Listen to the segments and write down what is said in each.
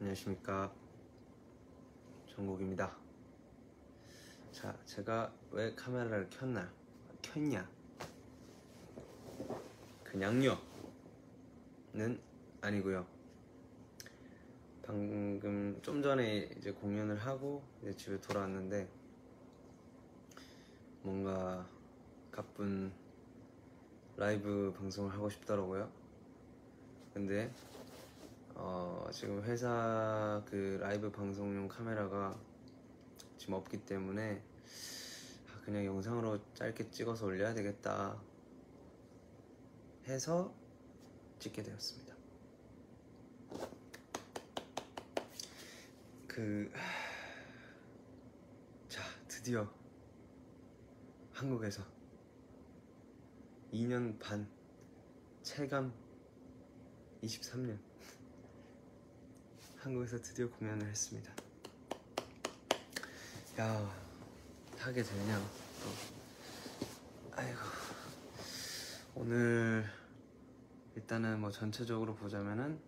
안녕하십니까. 정국입니다. 자 제가 왜 카메라를 켰나? 켰냐? 그냥요는 아니고요. 방금 좀 전에 이제 공연을 하고 이제 집에 돌아왔는데 뭔가 가쁜 라이브 방송을 하고 싶더라고요. 근데 어, 지금 회사 그 라이브 방송용 카메라가 지금 없기 때문에 아, 그냥 영상으로 짧게 찍어서 올려야 되겠다 해서 찍게 되었습니다. 그, 자, 드디어 한국에서 2년 반 체감 23년 한국에서 드디어 공연을 했습니다. 야, 하게 되냐, 또. 아이고. 오늘, 일단은 뭐 전체적으로 보자면은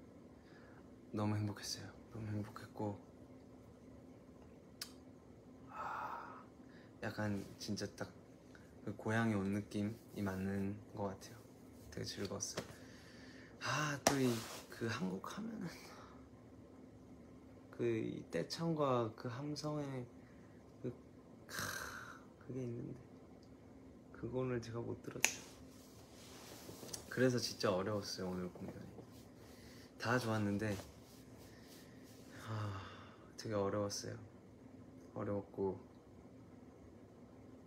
너무 행복했어요. 너무 행복했고, 아, 약간 진짜 딱 그 고향에 온 느낌이 맞는 것 같아요. 되게 즐거웠어요. 아, 또 이 그 한국 하면은 그 떼창과 그 함성의 그 캬, 그게 있는데 그거를 제가 못 들었죠. 그래서 진짜 어려웠어요 오늘 공연이. 다 좋았는데 아 되게 어려웠어요. 어려웠고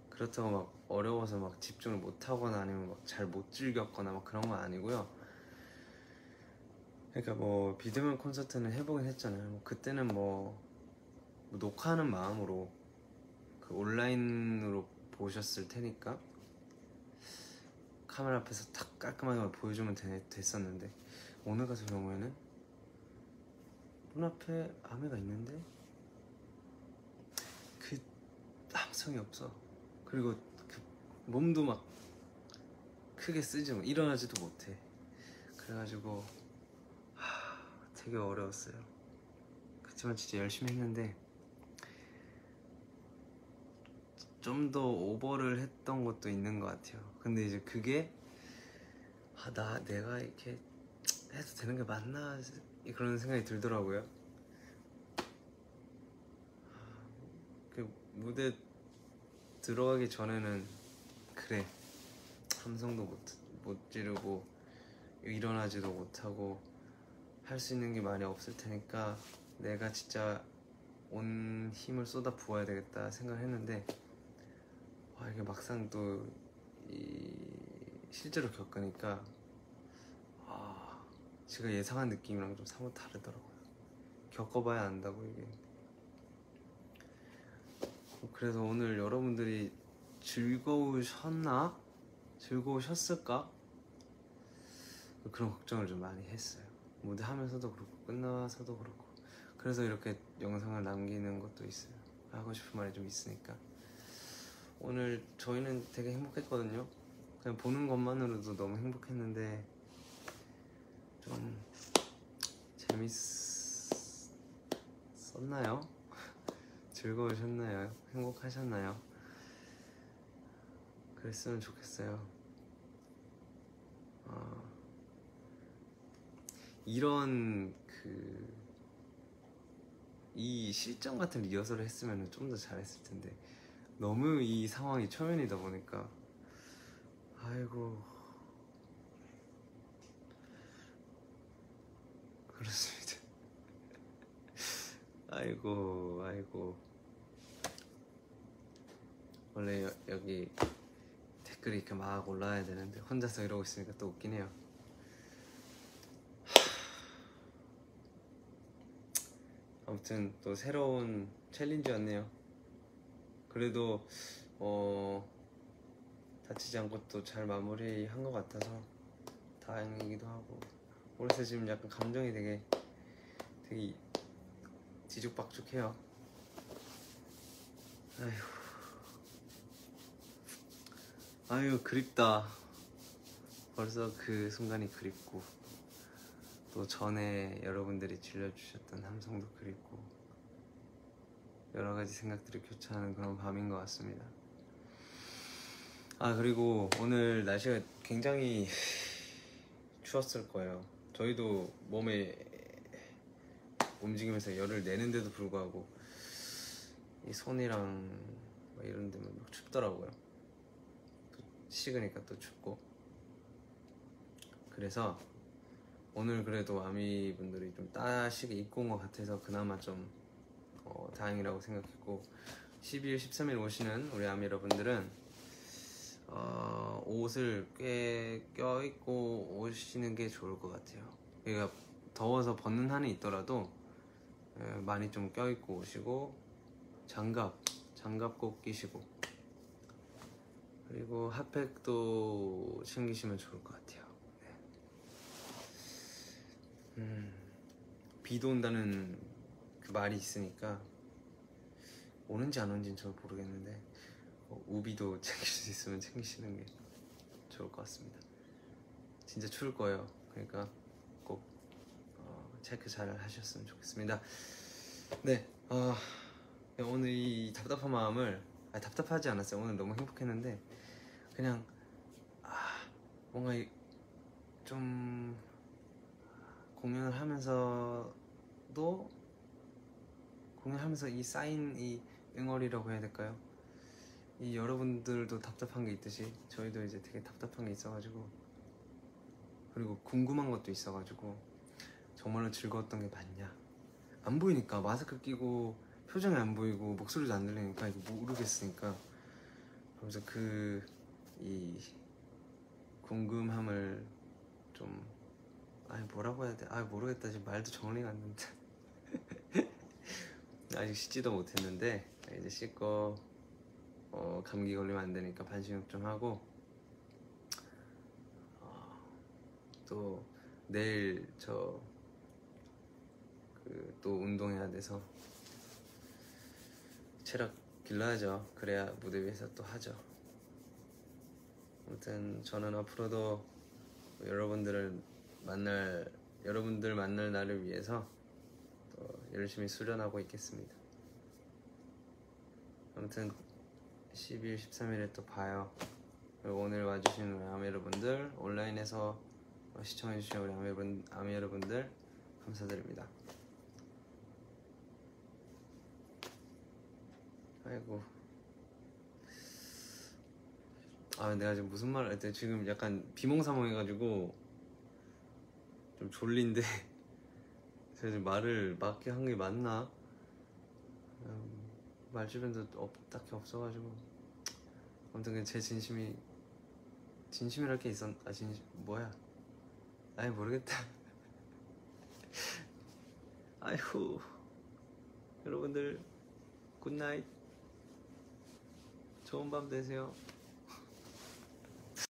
그렇다고 막 어려워서 막 집중을 못 하거나 아니면 막 잘 못 즐겼거나 막 그런 건 아니고요. 그러니까 뭐 비드맨 콘서트는 해보긴 했잖아요. 뭐 그때는 뭐, 뭐 녹화하는 마음으로 그 온라인으로 보셨을 테니까 카메라 앞에서 탁 깔끔하게 보여주면 되, 됐었는데 오늘 같은 경우에는 눈앞에 아메가 있는데 그 함성이 없어. 그리고 그 몸도 막 크게 쓰지 뭐 일어나지도 못해. 그래가지고 되게 어려웠어요. 그렇지만 진짜 열심히 했는데 좀 더 오버를 했던 것도 있는 것 같아요. 근데 이제 그게 아, 나 내가 이렇게 해도 되는 게 맞나 그런 생각이 들더라고요. 그 무대 들어가기 전에는 그래 함성도 못, 못 지르고 일어나지도 못하고 할 수 있는 게 많이 없을 테니까 내가 진짜 온 힘을 쏟아 부어야 되겠다 생각했는데 와 이게 막상 또 실제로 겪으니까 아 제가 예상한 느낌이랑 좀 사뭇 다르더라고요 겪어봐야 안다고 이게 그래서 오늘 여러분들이 즐거우셨나? 즐거우셨을까? 그런 걱정을 좀 많이 했어요 무대 하면서도 그렇고 끝나서도 그렇고 그래서 이렇게 영상을 남기는 것도 있어요 하고 싶은 말이 좀 있으니까 오늘 저희는 되게 행복했거든요 그냥 보는 것만으로도 너무 행복했는데 좀 재밌었나요? 즐거우셨나요? 행복하셨나요? 그랬으면 좋겠어요 어, 이런 그 이 실전 같은 리허설을 했으면 좀 더 잘했을 텐데. 너무 이 상황이 초면이다 보니까. 아이고. 그렇습니다. 아이고 아이고. 원래 여, 여기 댓글이 이렇게 막 올라와야 되는데 혼자서 이러고 있으니까 또 웃긴 해요 아무튼 또 새로운 챌린지였네요. 그래도 어 다치지 않고 또 잘 마무리한 것 같아서 다행이기도 하고. 그래서 지금 약간 감정이 되게 되게 뒤죽박죽해요. 아휴. 아유 그립다. 벌써 그 순간이 그립고 또 전에 여러분들이 질려주셨던 함성도 그립고 여러 가지 생각들이 교차하는 그런 밤인 것 같습니다. 아 그리고 오늘 날씨가 굉장히 추웠을 거예요. 저희도 몸에 움직이면서 열을 내는데도 불구하고 이 손이랑 막 이런 데만 막 춥더라고요. 또 식으니까 또 춥고. 그래서 오늘 그래도 아미 분들이 좀 따시게 입고 온 것 같아서 그나마 좀 어, 다행이라고 생각했고 12일, 13일 오시는 우리 아미 여러분들은 어, 옷을 꽤 껴입고 오시는 게 좋을 것 같아요. 그러니까 더워서 벗는 한이 있더라도 에, 많이 좀 껴입고 오시고 장갑, 장갑 꼭 끼시고 그리고 핫팩도 챙기시면 좋을 것 같아요. 네. 음, 비도 온다는 그 말이 있으니까 오는지 안 오는지는 저 모르겠는데 어, 우비도 챙길 수 있으면 챙기시는 게 좋을 것 같습니다. 진짜 추울 거예요. 그러니까 꼭 어, 체크 잘 하셨으면 좋겠습니다. 네, 어, 네, 오늘 이 답답한 마음을 아니, 답답하지 않았어요. 오늘 너무 행복했는데 그냥 아, 뭔가 이- 좀 공연을 하면서도 공연하면서 이 쌓인 이 응어리라고 해야 될까요? 이 여러분들도 답답한 게 있듯이 저희도 이제 되게 답답한 게 있어가지고 그리고 궁금한 것도 있어가지고 정말로 즐거웠던 게 맞냐 안 보이니까 마스크 끼고 표정이 안 보이고 목소리도 안 들리니까 이거 모르겠으니까 그래서 그 이 궁금함을 좀 아니 뭐라고 해야 돼? 아 모르겠다 지금 말도 정리가 안 된다 아직 씻지도 못했는데 이제 씻고 어, 감기 걸리면 안 되니까 반신욕 좀 하고 어, 또 내일 저 그 또 운동해야 돼서 체력 길러야죠. 그래야 무대 위에서 또 하죠. 아무튼 저는 앞으로도 여러분들을 만날 여러분들 만날 날을 위해서 또 열심히 수련하고 있겠습니다. 아무튼 12일, 13일에 또 봐요. 그리고 오늘 와주신 우리 아미 여러분들, 온라인에서 시청해주신 우리 아미, 여러분, 아미 여러분들 감사드립니다. 아이고. 아, 내가 지금 무슨 말을 했대? 지금 약간 비몽사몽해가지고 좀 졸린데. 제가 지금 말을 맞게 한 게 맞나? 음, 말 주변도 없, 딱히 없어가지고. 아무튼 제 진심이 진심이랄 게 있었 아 진심 뭐야? 아니 모르겠다. 아이고. 여러분들 good night. 좋은 밤 되세요